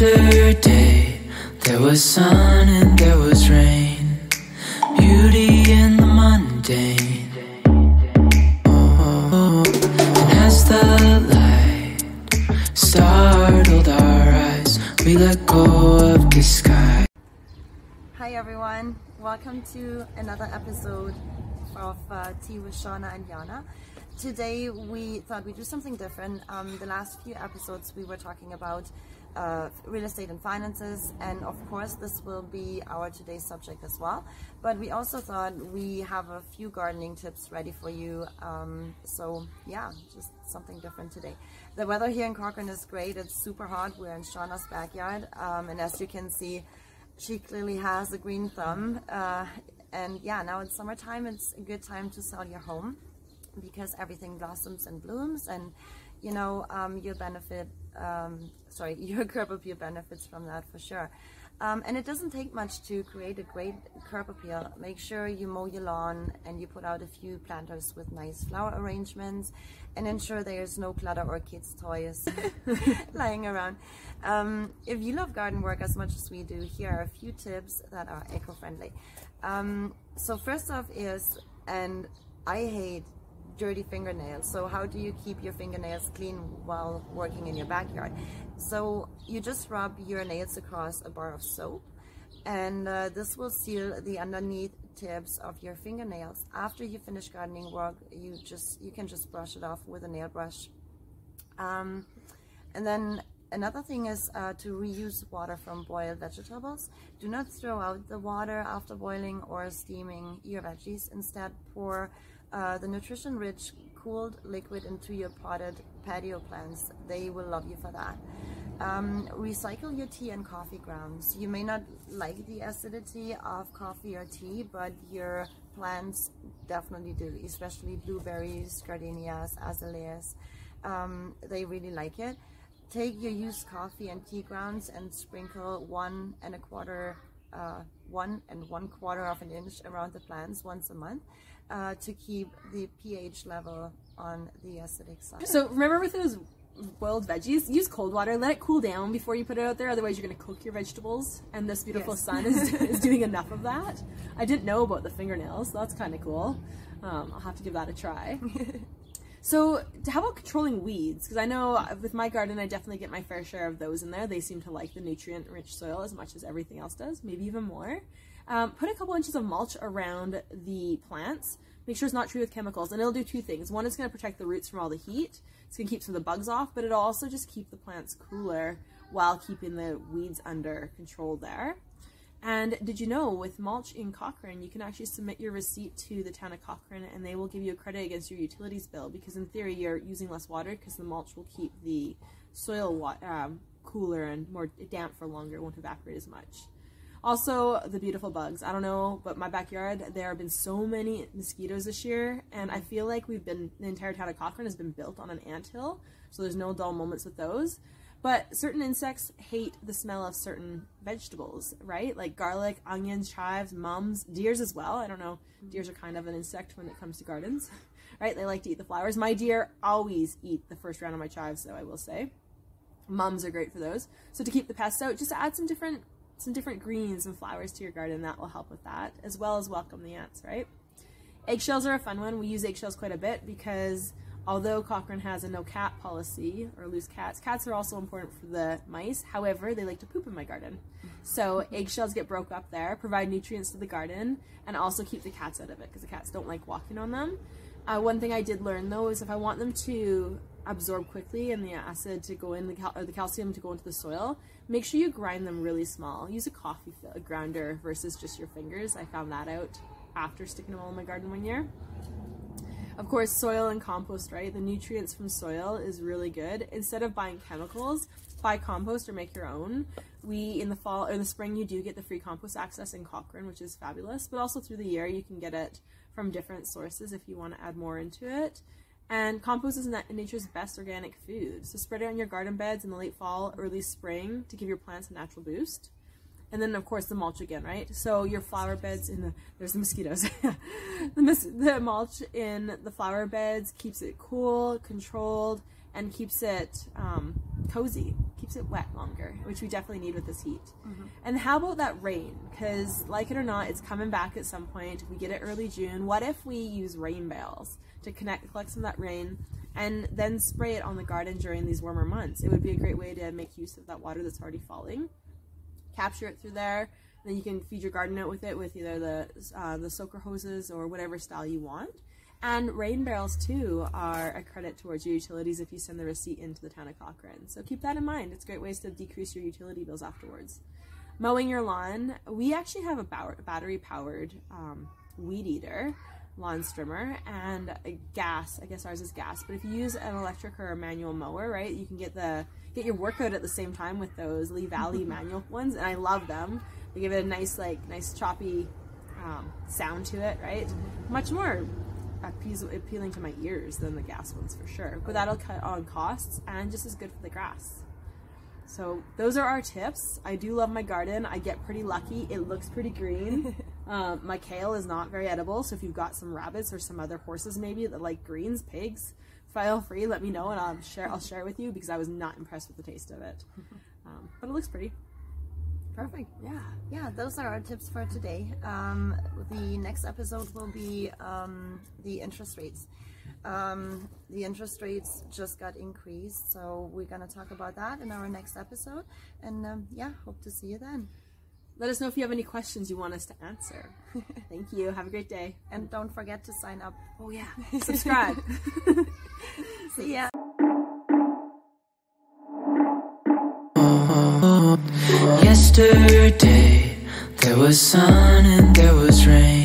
Yesterday, there was sun and there was rain. Beauty in the mundane. Oh, and as the light startled our eyes, we let go of the sky. Hi everyone, welcome to another episode of uh, Tea with Shawna and Jana. Today we thought we'd do something different. Um, the last few episodes we were talking about uh, real estate and finances and of course this will be our today's subject as well. But we also thought we have a few gardening tips ready for you. Um, so yeah, just something different today. The weather here in Cochrane is great. It's super hot. We're in Shawna's backyard um, and as you can see she clearly has a green thumb uh, and yeah now it's summertime it's a good time to sell your home because everything blossoms and blooms and you know um, you'll benefit um, sorry your curb appeal benefits from that for sure. Um, and it doesn't take much to create a great curb appeal. Make sure you mow your lawn and you put out a few planters with nice flower arrangements and ensure there's no clutter or kids toys lying around. Um, if you love garden work as much as we do here are a few tips that are eco-friendly. Um, so first off is and I hate dirty fingernails. So how do you keep your fingernails clean while working in your backyard? So you just rub your nails across a bar of soap and uh, this will seal the underneath tips of your fingernails. After you finish gardening work, you just you can just brush it off with a nail brush. Um, and then another thing is uh, to reuse water from boiled vegetables. Do not throw out the water after boiling or steaming your veggies. Instead, pour uh, the nutrition-rich cooled liquid into your potted patio plants. They will love you for that. Um, recycle your tea and coffee grounds. You may not like the acidity of coffee or tea, but your plants definitely do, especially blueberries, gardenias, azaleas. Um, they really like it. Take your used coffee and tea grounds and sprinkle one and a quarter, uh, one and one quarter of an inch around the plants once a month uh, to keep the pH level on the acidic side. So remember with those boiled veggies, use cold water, let it cool down before you put it out there, otherwise you're going to cook your vegetables, and this beautiful Yes. sun is, is doing enough of that. I didn't know about the fingernails, so that's kind of cool. Um, I'll have to give that a try. So, how about controlling weeds? Because I know with my garden, I definitely get my fair share of those in there. They seem to like the nutrient-rich soil as much as everything else does, maybe even more. Um, put a couple inches of mulch around the plants. Make sure it's not treated with chemicals, and it'll do two things. One, it's going to protect the roots from all the heat. It's going to keep some of the bugs off, but it'll also just keep the plants cooler while keeping the weeds under control there. And did you know with mulch in Cochrane, you can actually submit your receipt to the town of Cochrane and they will give you a credit against your utilities bill because in theory you're using less water because the mulch will keep the soil um, cooler and more damp for longer, it won't evaporate as much. Also, the beautiful bugs. I don't know, but my backyard, there have been so many mosquitoes this year, and I feel like we've been, the entire town of Cochrane has been built on an anthill, so there's no dull moments with those. But certain insects hate the smell of certain vegetables, right? Like garlic, onions, chives, mums, deers as well. I don't know, deers are kind of an insect when it comes to gardens, right? They like to eat the flowers. My deer always eat the first round of my chives, though, I will say. Mums are great for those. So to keep the pests out, just add some different some different greens and flowers to your garden. That will help with that, as well as welcome the ants, right? Eggshells are a fun one. We use eggshells quite a bit because although Cochrane has a no cat policy or loose cats, cats are also important for the mice. However, they like to poop in my garden. So eggshells get broke up there, provide nutrients to the garden, and also keep the cats out of it because the cats don't like walking on them. Uh, one thing I did learn though is if I want them to absorb quickly and the acid to go in the cal- or the calcium to go into the soil, make sure you grind them really small. Use a coffee fi- grinder versus just your fingers. I found that out after sticking them all in my garden one year. Of course, soil and compost, right? The nutrients from soil is really good. Instead of buying chemicals, buy compost or make your own. We, in the fall or the spring, you do get the free compost access in Cochrane, which is fabulous. But also through the year, you can get it from different sources if you want to add more into it. And compost is na- nature's best organic food. So spread it on your garden beds in the late fall, early spring to give your plants a natural boost. And then of course the mulch again, right? So your flower beds in the there's the mosquitoes. the, the mulch in the flower beds keeps it cool, controlled, and keeps it um, cozy. Keeps keeps it wet longer, which we definitely need with this heat. And how about that rain? Because, like it or not, it's coming back at some point. We get it early June. What if we use rain bales to connect, collect some of that rain, and then spray it on the garden during these warmer months? It would be a great way to make use of that water that's already falling, capture it through there, then you can feed your garden out with it with either the uh, the soaker hoses or whatever style you want. And rain barrels too are a credit towards your utilities if you send the receipt into the town of Cochrane. So keep that in mind. It's great ways to decrease your utility bills afterwards. Mowing your lawn, we actually have a battery powered um, weed eater, lawn strimmer, and a gas. I guess ours is gas, but if you use an electric or a manual mower, right, you can get the get your workout at the same time with those Lee Valley manual ones, and I love them. They give it a nice like nice choppy um, sound to it, right? Much more appealing to my ears than the gas ones for sure. But that'll cut on costs and just as good for the grass. So those are our tips. I do love my garden. I get pretty lucky. It looks pretty green. um, my kale is not very edible, so if you've got some rabbits or some other horses maybe that like greens, pigs, file free. Let me know and I'll share. I'll share it with you because I was not impressed with the taste of it. Um, but it looks pretty. Perfect. Yeah. Yeah, those are our tips for today. Um, the next episode will be um, the interest rates. Um, the interest rates just got increased, so we're going to talk about that in our next episode. And um, yeah, hope to see you then. Let us know if you have any questions you want us to answer. Thank you. Have a great day. And don't forget to sign up. Oh, yeah. Subscribe. see ya. Yesterday there was sun and there was rain,